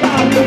Bye.